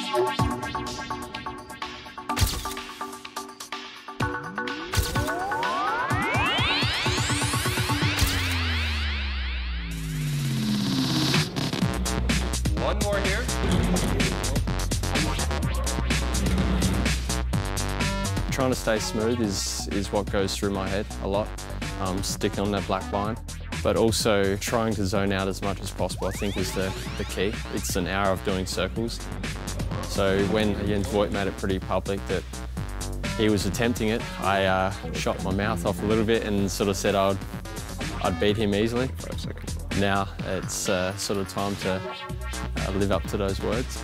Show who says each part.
Speaker 1: One more here.
Speaker 2: Trying to stay smooth is, is what goes through my head a lot, um, sticking on that black line. But also trying to zone out as much as possible, I think is the, the key. It's an hour of doing circles. So when Jens Voigt made it pretty public that he was attempting it, I uh, shot my mouth off a little bit and sort of said I'd, I'd beat him easily. Now it's uh, sort of time to uh, live up to those words.